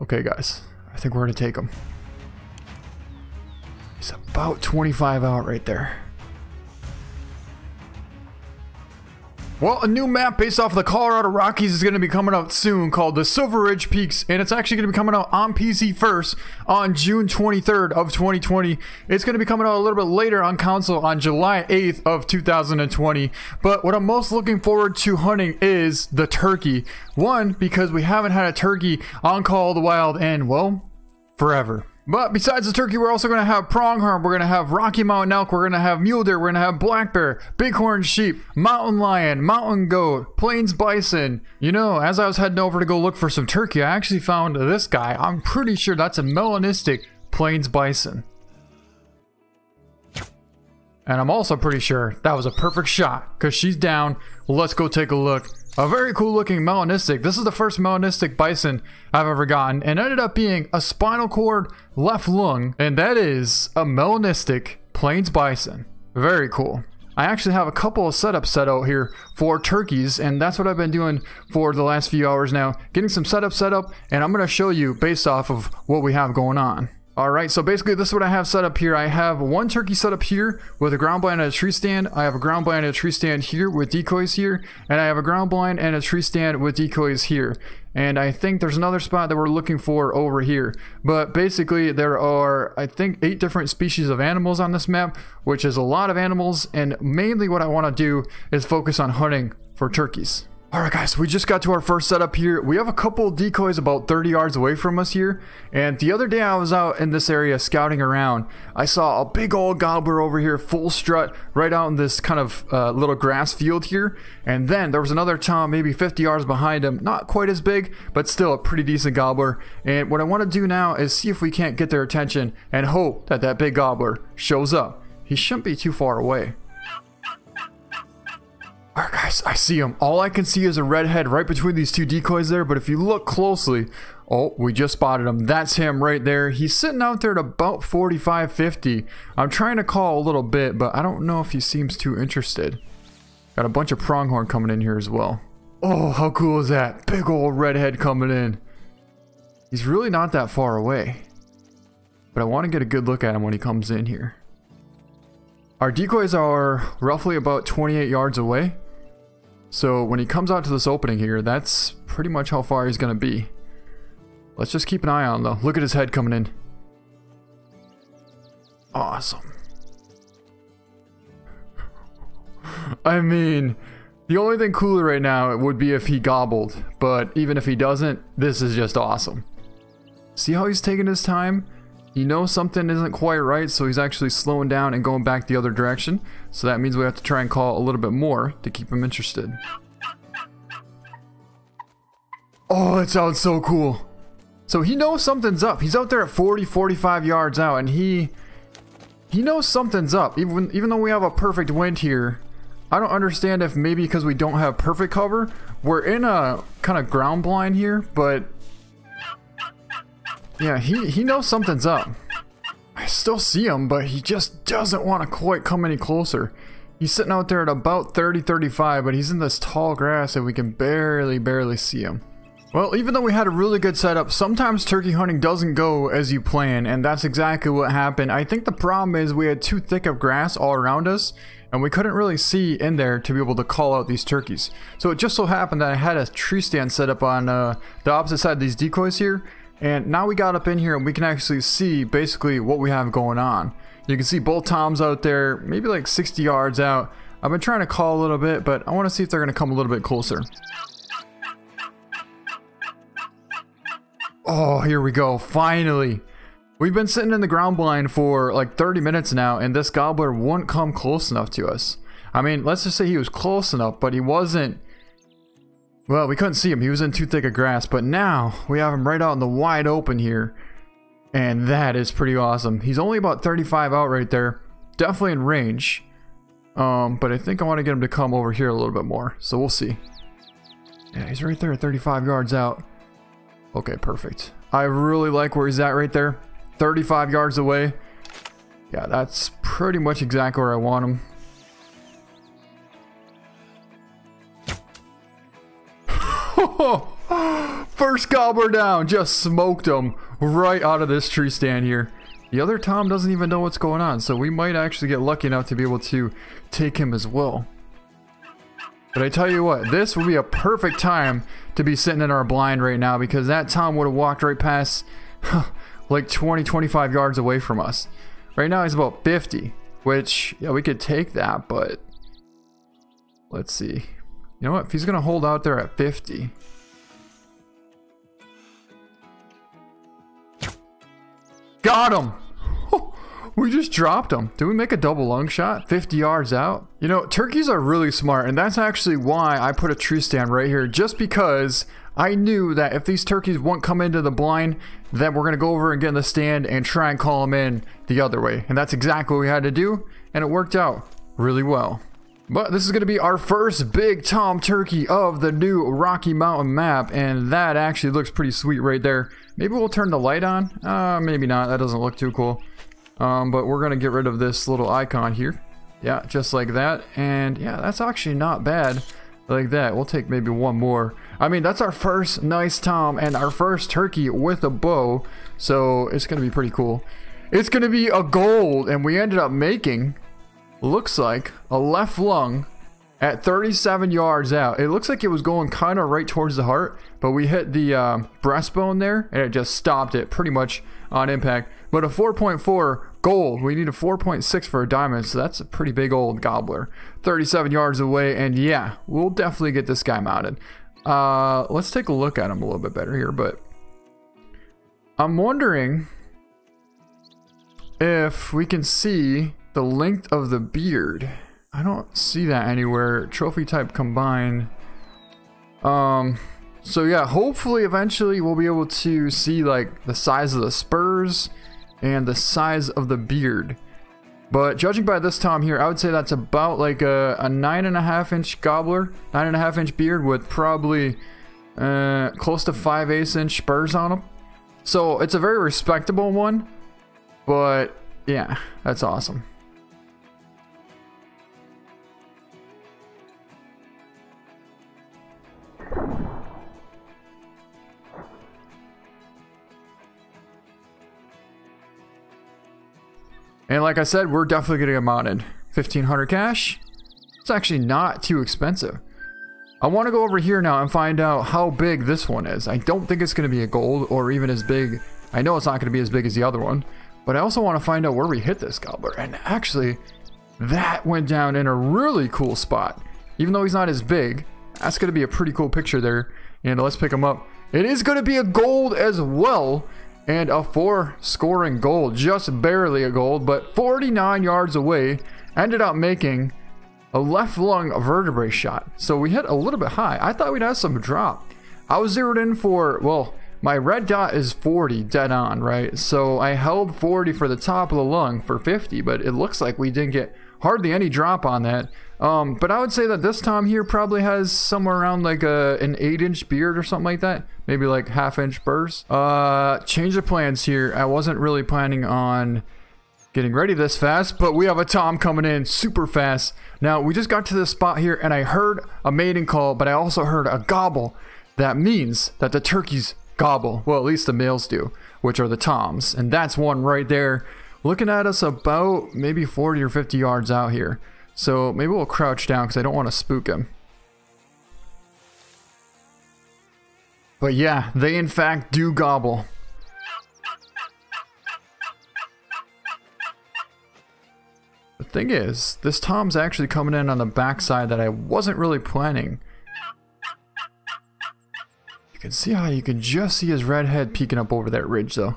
Okay, guys. I think we're going to take him. He's about 25 out right there. Well, a new map based off of the Colorado Rockies is going to be coming out soon called the Silver Ridge Peaks, and it's actually going to be coming out on PC first on June 23rd of 2020. It's going to be coming out a little bit later on console on July 8th of 2020. But what I'm most looking forward to hunting is the turkey. One, because we haven't had a turkey on Call of the Wild in, well, forever. But besides the turkey, we're also going to have pronghorn, we're going to have Rocky Mountain elk, we're going to have mule deer, we're going to have black bear, bighorn sheep, mountain lion, mountain goat, plains bison. You know, as I was heading over to go look for some turkey, I actually found this guy. I'm pretty sure that's a melanistic plains bison. And I'm also pretty sure that was a perfect shot because she's down. Let's go take a look. A very cool looking melanistic. This is the first melanistic bison I've ever gotten and ended up being a spinal cord left lung and that is a melanistic plains bison. Very cool. I actually have a couple of setups set out here for turkeys and that's what I've been doing for the last few hours now. Getting some setup set up and I'm going to show you based off of what we have going on. Alright, so basically this is what I have set up here. I have one turkey set up here with a ground blind and a tree stand. I have a ground blind and a tree stand here with decoys here. And I have a ground blind and a tree stand with decoys here. And I think there's another spot that we're looking for over here. But basically there are, I think, eight different species of animals on this map, which is a lot of animals. And mainly what I want to do is focus on hunting for turkeys. Alright guys, we just got to our first setup here. We have a couple decoys about 30 yards away from us here. And the other day I was out in this area scouting around. I saw a big old gobbler over here, full strut, right out in this kind of uh, little grass field here. And then there was another tom maybe 50 yards behind him. Not quite as big, but still a pretty decent gobbler. And what I want to do now is see if we can't get their attention and hope that that big gobbler shows up. He shouldn't be too far away. Guys, I see him. All I can see is a redhead right between these two decoys there, but if you look closely, oh, we just spotted him. That's him right there. He's sitting out there at about 45, 50. I'm trying to call a little bit, but I don't know if he seems too interested. Got a bunch of pronghorn coming in here as well. Oh, how cool is that? Big old redhead coming in. He's really not that far away. But I want to get a good look at him when he comes in here. Our decoys are roughly about 28 yards away. So when he comes out to this opening here, that's pretty much how far he's going to be. Let's just keep an eye on though. Look at his head coming in. Awesome. I mean, the only thing cooler right now would be if he gobbled, but even if he doesn't, this is just awesome. See how he's taking his time? He knows something isn't quite right, so he's actually slowing down and going back the other direction. So that means we have to try and call a little bit more to keep him interested. Oh, that sounds so cool. So he knows something's up. He's out there at 40, 45 yards out, and he he knows something's up. Even even though we have a perfect wind here, I don't understand if maybe because we don't have perfect cover, we're in a kind of ground blind here, but yeah, he, he knows something's up. I still see him, but he just doesn't want to quite come any closer. He's sitting out there at about 30, 35, but he's in this tall grass and we can barely, barely see him. Well, even though we had a really good setup, sometimes turkey hunting doesn't go as you plan, and that's exactly what happened. I think the problem is we had too thick of grass all around us, and we couldn't really see in there to be able to call out these turkeys. So it just so happened that I had a tree stand set up on uh, the opposite side of these decoys here, and now we got up in here and we can actually see basically what we have going on. You can see both toms out there, maybe like 60 yards out. I've been trying to call a little bit, but I want to see if they're going to come a little bit closer. Oh, here we go. Finally. We've been sitting in the ground blind for like 30 minutes now, and this gobbler wouldn't come close enough to us. I mean, let's just say he was close enough, but he wasn't well, we couldn't see him. He was in too thick of grass. But now we have him right out in the wide open here. And that is pretty awesome. He's only about 35 out right there. Definitely in range. Um, but I think I want to get him to come over here a little bit more. So we'll see. Yeah, he's right there at 35 yards out. Okay, perfect. I really like where he's at right there. 35 yards away. Yeah, that's pretty much exactly where I want him. First gobbler down. Just smoked him right out of this tree stand here. The other Tom doesn't even know what's going on, so we might actually get lucky enough to be able to take him as well. But I tell you what, this would be a perfect time to be sitting in our blind right now because that Tom would have walked right past like 20, 25 yards away from us. Right now he's about 50, which, yeah, we could take that, but let's see. You know what? If he's going to hold out there at 50. Got him! We just dropped him. Did we make a double lung shot? 50 yards out? You know, turkeys are really smart, and that's actually why I put a tree stand right here, just because I knew that if these turkeys won't come into the blind, then we're going to go over and get in the stand and try and call them in the other way. And that's exactly what we had to do, and it worked out really well. But this is going to be our first big tom turkey of the new Rocky Mountain map, and that actually looks pretty sweet right there. Maybe we'll turn the light on? Uh, maybe not. That doesn't look too cool. Um, but we're going to get rid of this little icon here. Yeah, just like that. And yeah, that's actually not bad like that. We'll take maybe one more. I mean, that's our first nice tom and our first turkey with a bow. So it's going to be pretty cool. It's going to be a gold, and we ended up making looks like a left lung at 37 yards out. It looks like it was going kind of right towards the heart, but we hit the uh, breastbone there and it just stopped it pretty much on impact. But a 4.4 gold, we need a 4.6 for a diamond, so that's a pretty big old gobbler. 37 yards away, and yeah, we'll definitely get this guy mounted. Uh, let's take a look at him a little bit better here, but I'm wondering if we can see the length of the beard. I don't see that anywhere. Trophy type combine. Um, so yeah, hopefully eventually we'll be able to see like the size of the spurs and the size of the beard. But judging by this Tom here, I would say that's about like a, a nine and a half inch gobbler, nine and a half inch beard with probably uh, close to five eighths inch spurs on him. So it's a very respectable one, but yeah, that's awesome. And like I said, we're definitely getting a mounted. 1500 cash. It's actually not too expensive. I want to go over here now and find out how big this one is. I don't think it's going to be a gold or even as big. I know it's not going to be as big as the other one. But I also want to find out where we hit this gobbler. And actually, that went down in a really cool spot. Even though he's not as big, that's going to be a pretty cool picture there. And let's pick him up. It is going to be a gold as well and a four scoring goal, just barely a goal, but 49 yards away, ended up making a left lung vertebrae shot. So we hit a little bit high. I thought we'd have some drop. I was zeroed in for, well, my red dot is 40 dead on, right? So I held 40 for the top of the lung for 50, but it looks like we didn't get hardly any drop on that. Um, but I would say that this Tom here probably has somewhere around like a, an 8 inch beard or something like that. Maybe like half inch burrs. Uh, change of plans here. I wasn't really planning on getting ready this fast, but we have a Tom coming in super fast. Now, we just got to this spot here and I heard a mating call, but I also heard a gobble. That means that the turkeys gobble. Well, at least the males do, which are the Toms. And that's one right there looking at us about maybe 40 or 50 yards out here. So maybe we'll crouch down because I don't want to spook him. But yeah, they in fact do gobble. The thing is, this Tom's actually coming in on the backside that I wasn't really planning. You can see how you can just see his red head peeking up over that ridge though.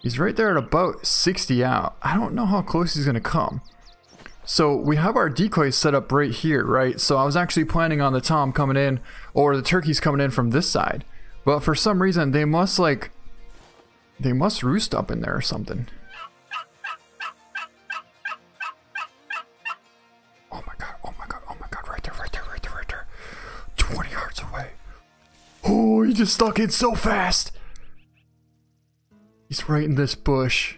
He's right there at about 60 out. I don't know how close he's going to come. So we have our decoys set up right here, right? So I was actually planning on the tom coming in or the turkeys coming in from this side. But for some reason, they must like, they must roost up in there or something. Oh my god, oh my god, oh my god, right there, right there, right there, right there. 20 yards away. Oh, he just stuck in so fast. He's right in this bush.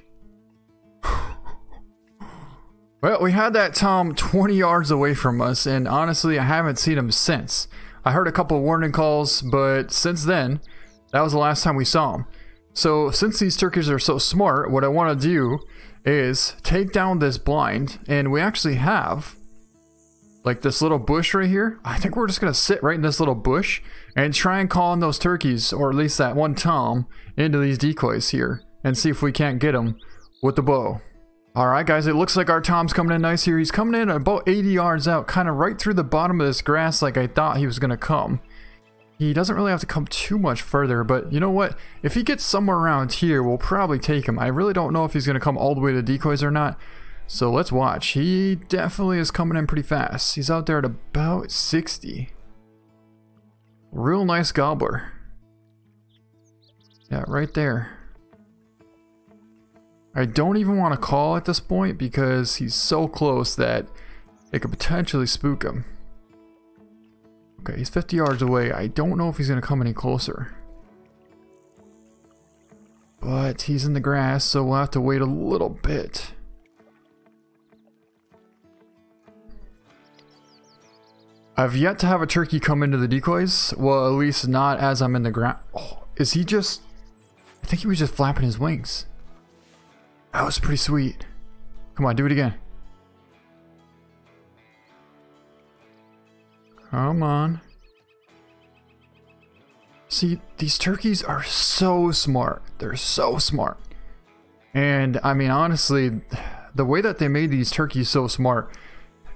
Well, we had that Tom 20 yards away from us, and honestly, I haven't seen him since. I heard a couple warning calls, but since then, That was the last time we saw him. So since these turkeys are so smart, what I want to do is take down this blind, and we actually have like this little bush right here. I think we're just gonna sit right in this little bush and try and call in those turkeys, or at least that one tom, into these decoys here, and see if we can't get them with the bow. Alright guys, it looks like our Tom's coming in nice here. He's coming in about 80 yards out, kind of right through the bottom of this grass like I thought he was going to come. He doesn't really have to come too much further, but you know what? If he gets somewhere around here, we'll probably take him. I really don't know if he's going to come all the way to decoys or not. So let's watch. He definitely is coming in pretty fast. He's out there at about 60. Real nice gobbler. Yeah, right there. I don't even want to call at this point because he's so close that it could potentially spook him. Okay, he's 50 yards away. I don't know if he's going to come any closer. But he's in the grass, so we'll have to wait a little bit. I've yet to have a turkey come into the decoys. Well, at least not as I'm in the ground. Oh, is he just... I think he was just flapping his wings. That was pretty sweet. Come on, do it again. Come on. See, these turkeys are so smart. They're so smart. And I mean, honestly, the way that they made these turkeys so smart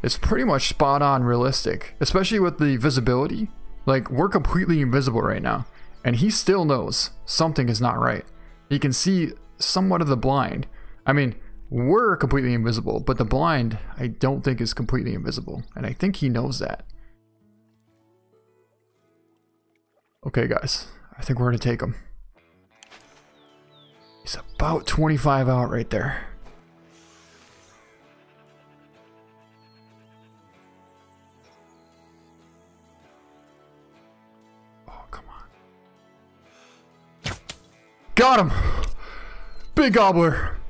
is pretty much spot on realistic, especially with the visibility. Like, we're completely invisible right now, and he still knows something is not right. He can see somewhat of the blind, I mean, we're completely invisible, but the blind, I don't think is completely invisible. And I think he knows that. Okay, guys. I think we're going to take him. He's about 25 out right there. Oh, come on. Got him! Big gobbler!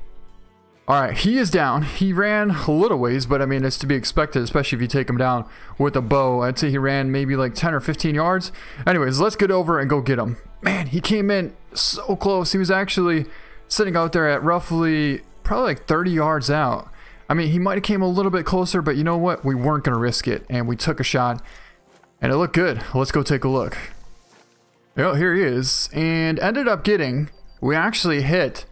Alright, he is down. He ran a little ways, but I mean, it's to be expected, especially if you take him down with a bow. I'd say he ran maybe like 10 or 15 yards. Anyways, let's get over and go get him. Man, he came in so close. He was actually sitting out there at roughly, probably like 30 yards out. I mean, he might have came a little bit closer, but you know what? We weren't going to risk it, and we took a shot, and it looked good. Let's go take a look. Oh, here he is, and ended up getting, we actually hit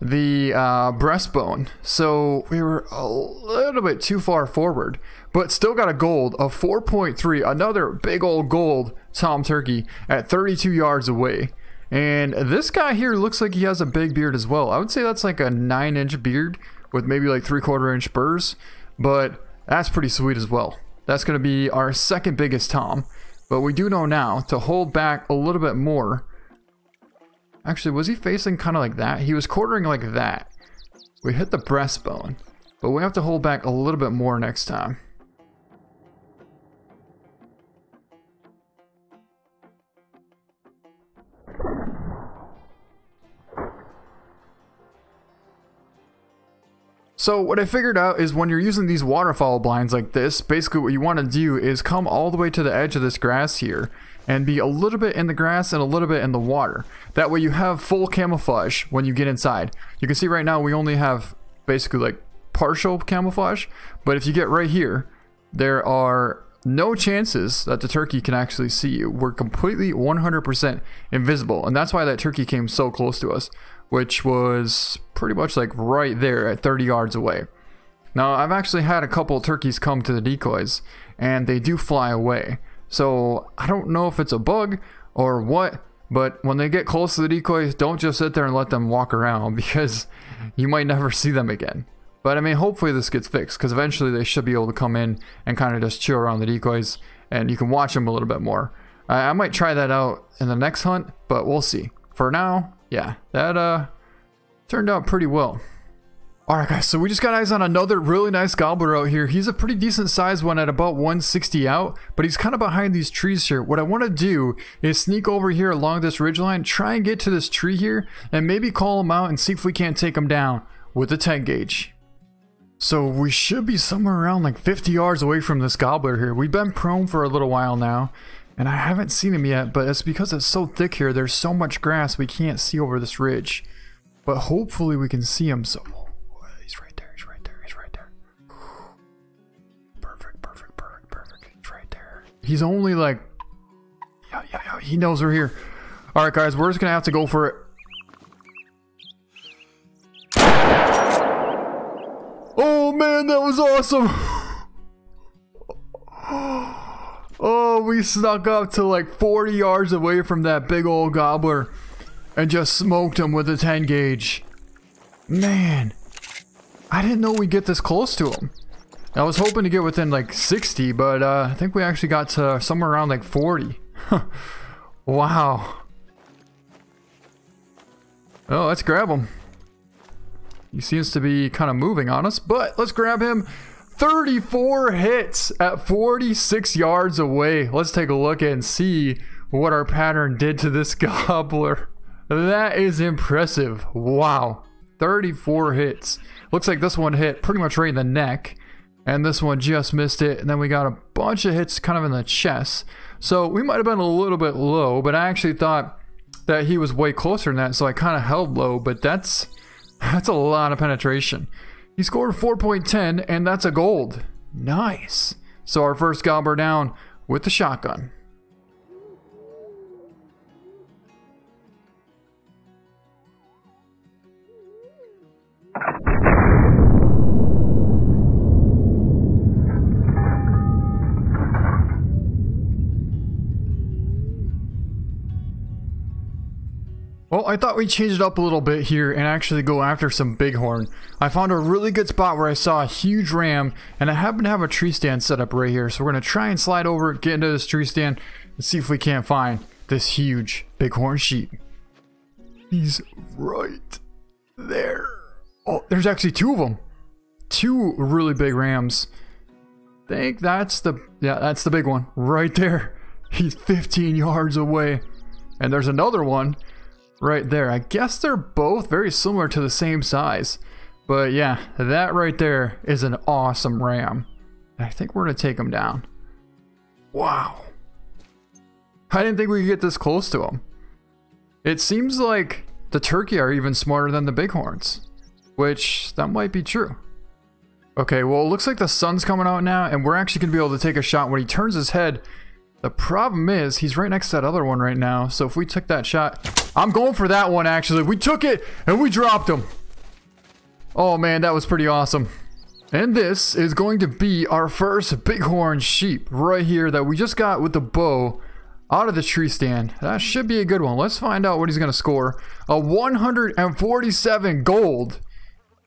the uh, breastbone. So we were a little bit too far forward, but still got a gold of 4.3, another big old gold Tom Turkey at 32 yards away. And this guy here looks like he has a big beard as well. I would say that's like a 9 inch beard with maybe like 3 quarter inch spurs, but that's pretty sweet as well. That's going to be our second biggest Tom. But we do know now to hold back a little bit more Actually, was he facing kind of like that? He was quartering like that. We hit the breastbone, but we have to hold back a little bit more next time. So what I figured out is when you're using these waterfall blinds like this, basically what you want to do is come all the way to the edge of this grass here and be a little bit in the grass and a little bit in the water. That way you have full camouflage when you get inside. You can see right now we only have basically like partial camouflage, but if you get right here, there are no chances that the turkey can actually see you. We're completely 100% invisible, and that's why that turkey came so close to us, which was pretty much like right there at 30 yards away. Now, I've actually had a couple turkeys come to the decoys, and they do fly away. So I don't know if it's a bug or what, but when they get close to the decoys, don't just sit there and let them walk around because you might never see them again. But I mean, hopefully this gets fixed because eventually they should be able to come in and kind of just chill around the decoys and you can watch them a little bit more. I, I might try that out in the next hunt, but we'll see. For now, yeah, that uh turned out pretty well. Alright guys, so we just got eyes on another really nice gobbler out here. He's a pretty decent sized one at about 160 out, but he's kind of behind these trees here. What I want to do is sneak over here along this ridgeline, try and get to this tree here, and maybe call him out and see if we can't take him down with the 10 gauge. So we should be somewhere around like 50 yards away from this gobbler here. We've been prone for a little while now, And I haven't seen him yet, but it's because it's so thick here. There's so much grass we can't see over this ridge. But hopefully we can see him. So oh, he's right there. He's right there. He's right there. Perfect. Perfect. Perfect. Perfect. He's right there. He's only like. Yeah, yeah, yeah. He knows we're here. All right, guys. We're just gonna have to go for it. Oh man, that was awesome. we snuck up to like 40 yards away from that big old gobbler and just smoked him with a 10 gauge. Man, I didn't know we'd get this close to him. I was hoping to get within like 60, but uh, I think we actually got to somewhere around like 40. wow. Oh, let's grab him. He seems to be kind of moving on us, but let's grab him 34 hits at 46 yards away. Let's take a look and see what our pattern did to this gobbler. That is impressive. Wow. 34 hits. Looks like this one hit pretty much right in the neck. And this one just missed it. And then we got a bunch of hits kind of in the chest. So we might have been a little bit low, but I actually thought that he was way closer than that. So I kind of held low, but that's, that's a lot of penetration. He scored 4.10, and that's a gold. Nice. So our first gobbler down with the shotgun. Well, I thought we'd change it up a little bit here and actually go after some bighorn. I found a really good spot where I saw a huge ram, and I happen to have a tree stand set up right here. So we're going to try and slide over, get into this tree stand, and see if we can't find this huge bighorn sheep. He's right there. Oh, there's actually two of them. Two really big rams. I think that's the, yeah, that's the big one right there. He's 15 yards away. And there's another one right there. I guess they're both very similar to the same size. But yeah, that right there is an awesome ram. I think we're going to take him down. Wow. I didn't think we could get this close to him. It seems like the turkey are even smarter than the bighorns. Which, that might be true. Okay, well it looks like the sun's coming out now and we're actually going to be able to take a shot when he turns his head. The problem is, he's right next to that other one right now, so if we took that shot... I'm going for that one, actually. We took it, and we dropped him. Oh, man, that was pretty awesome. And this is going to be our first bighorn sheep right here that we just got with the bow out of the tree stand. That should be a good one. Let's find out what he's going to score. A 147 gold.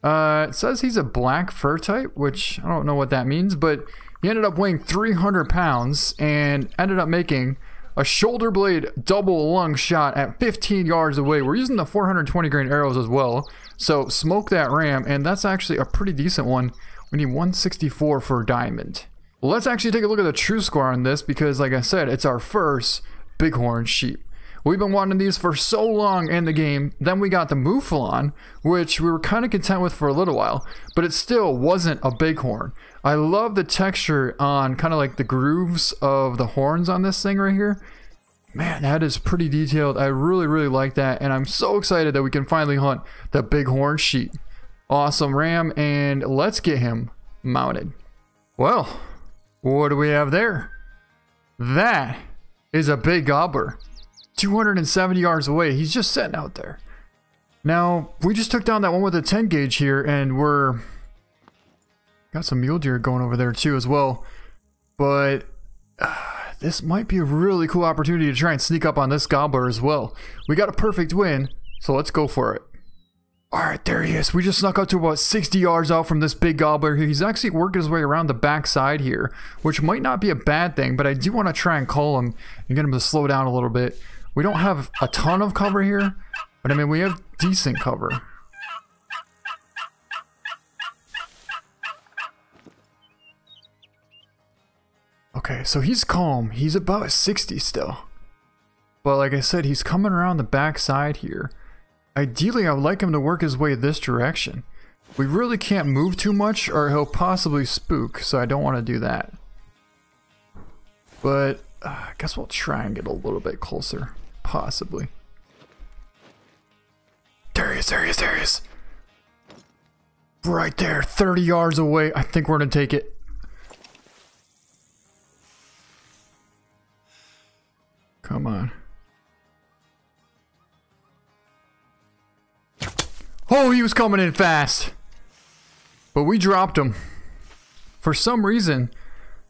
Uh, it says he's a black fur type, which I don't know what that means, but he ended up weighing 300 pounds and ended up making a shoulder blade double lung shot at 15 yards away. We're using the 420 grain arrows as well. So smoke that ram, and that's actually a pretty decent one. We need 164 for diamond. Let's actually take a look at the true score on this because, like I said, it's our first bighorn sheep. We've been wanting these for so long in the game. Then we got the Mouflon, which we were kind of content with for a little while, but it still wasn't a bighorn. I love the texture on kind of like the grooves of the horns on this thing right here. Man, that is pretty detailed. I really, really like that. And I'm so excited that we can finally hunt the bighorn sheep. Awesome ram. And let's get him mounted. Well, what do we have there? That is a big gobbler. 270 yards away. He's just sitting out there. Now, we just took down that one with a 10 gauge here, and we're Got some mule deer going over there too as well. But uh, this might be a really cool opportunity to try and sneak up on this gobbler as well. We got a perfect win, so let's go for it. Alright, there he is. We just snuck up to about 60 yards out from this big gobbler. He's actually working his way around the backside here, which might not be a bad thing, but I do want to try and call him and get him to slow down a little bit. We don't have a ton of cover here, but I mean, we have decent cover. Okay, so he's calm. He's about 60 still. But like I said, he's coming around the back side here. Ideally, I would like him to work his way this direction. We really can't move too much or he'll possibly spook, so I don't want to do that. But uh, I guess we'll try and get a little bit closer. Possibly. There he is, there he is, there he is. Right there, 30 yards away. I think we're going to take it. Come on. Oh, he was coming in fast. But we dropped him. For some reason,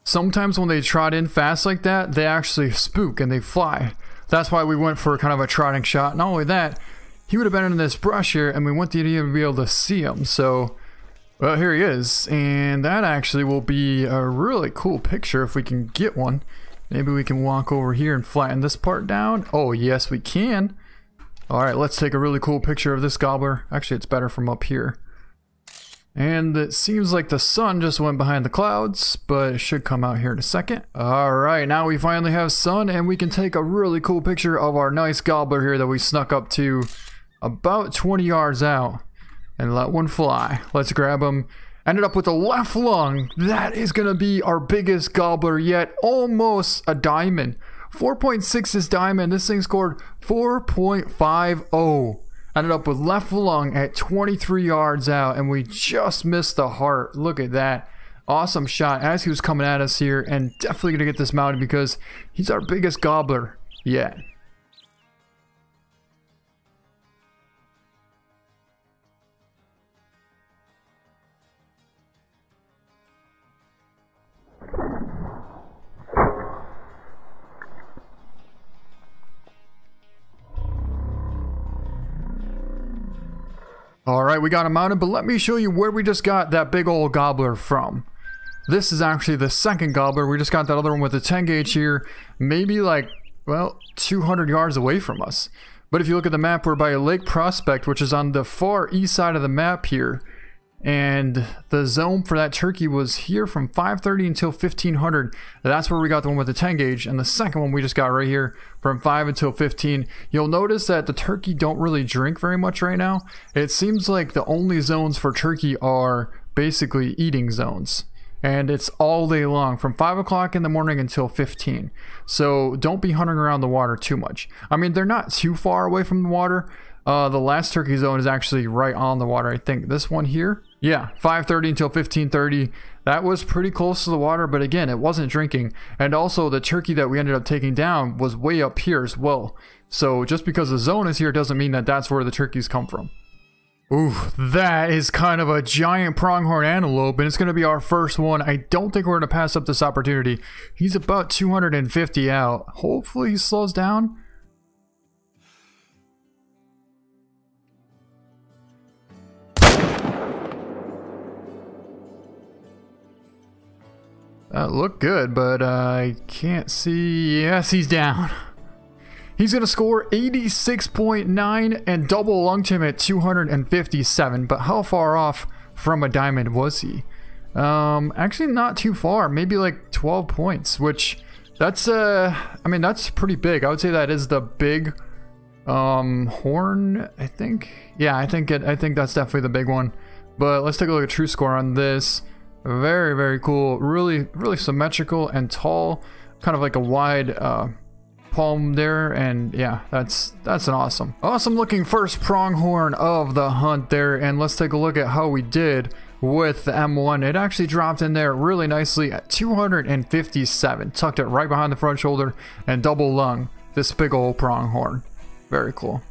sometimes when they trot in fast like that, they actually spook and they fly. That's why we went for kind of a trotting shot. Not only that, he would have been in this brush here and we wouldn't to be able to see him. So, well, here he is. And that actually will be a really cool picture if we can get one. Maybe we can walk over here and flatten this part down. Oh, yes, we can. All right, let's take a really cool picture of this gobbler. Actually, it's better from up here. And it seems like the sun just went behind the clouds, but it should come out here in a second. Alright, now we finally have sun and we can take a really cool picture of our nice gobbler here that we snuck up to about 20 yards out. And let one fly. Let's grab him. Ended up with a left lung. That is going to be our biggest gobbler yet. Almost a diamond. 4.6 is diamond. This thing scored 4.50. Ended up with left lung at 23 yards out, and we just missed the heart. Look at that. Awesome shot as he was coming at us here, and definitely going to get this mounted because he's our biggest gobbler yet. All right, we got him mounted, but let me show you where we just got that big old gobbler from. This is actually the second gobbler. We just got that other one with the 10 gauge here, maybe like, well, 200 yards away from us. But if you look at the map, we're by Lake Prospect, which is on the far east side of the map here. And the zone for that turkey was here from 530 until 1500. That's where we got the one with the 10 gauge. And the second one we just got right here from 5 until 15. You'll notice that the turkey don't really drink very much right now. It seems like the only zones for turkey are basically eating zones. And it's all day long from 5 o'clock in the morning until 15. So don't be hunting around the water too much. I mean, they're not too far away from the water. Uh, the last turkey zone is actually right on the water. I think this one here yeah, 5:30 until 15:30. That was pretty close to the water, but again, it wasn't drinking. And also, the turkey that we ended up taking down was way up here as well. So just because the zone is here doesn't mean that that's where the turkeys come from. Ooh, that is kind of a giant pronghorn antelope, and it's going to be our first one. I don't think we're going to pass up this opportunity. He's about 250 out. Hopefully he slows down. That looked good, but uh, I can't see. Yes, he's down. He's going to score 86.9 and double lunged him at 257. But how far off from a diamond was he? Um, actually, not too far. Maybe like 12 points, which that's uh, I mean that's pretty big. I would say that is the big um horn. I think. Yeah, I think it. I think that's definitely the big one. But let's take a look at true score on this. Very, very cool. Really, really symmetrical and tall. Kind of like a wide uh, palm there. And yeah, that's that's an awesome. Awesome looking first pronghorn of the hunt there. And let's take a look at how we did with the M1. It actually dropped in there really nicely at 257. Tucked it right behind the front shoulder and double lung this big old pronghorn. Very cool.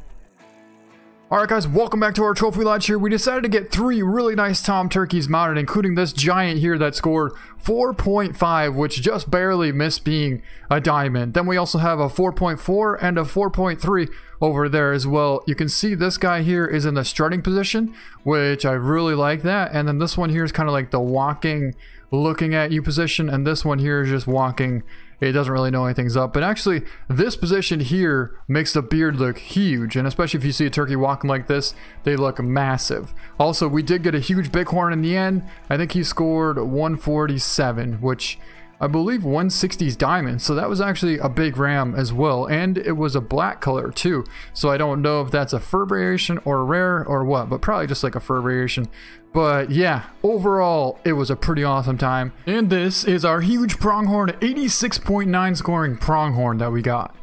Alright guys, welcome back to our trophy lodge here. We decided to get three really nice tom turkeys mounted, including this giant here that scored 4.5, which just barely missed being a diamond. Then we also have a 4.4 and a 4.3 over there as well. You can see this guy here is in the strutting position, which I really like that. And then this one here is kind of like the walking, looking at you position, and this one here is just walking it doesn't really know anything's up. But actually, this position here makes the beard look huge. And especially if you see a turkey walking like this, they look massive. Also, we did get a huge bighorn in the end. I think he scored 147, which I believe 160's diamond. So that was actually a big ram as well. And it was a black color too. So I don't know if that's a fur variation or rare or what, but probably just like a fur variation. But yeah, overall, it was a pretty awesome time. And this is our huge pronghorn 86.9 scoring pronghorn that we got.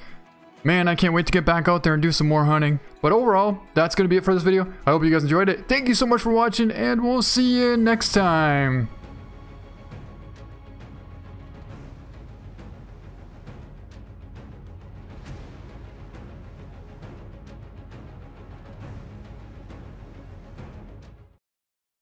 Man, I can't wait to get back out there and do some more hunting. But overall, that's going to be it for this video. I hope you guys enjoyed it. Thank you so much for watching, and we'll see you next time.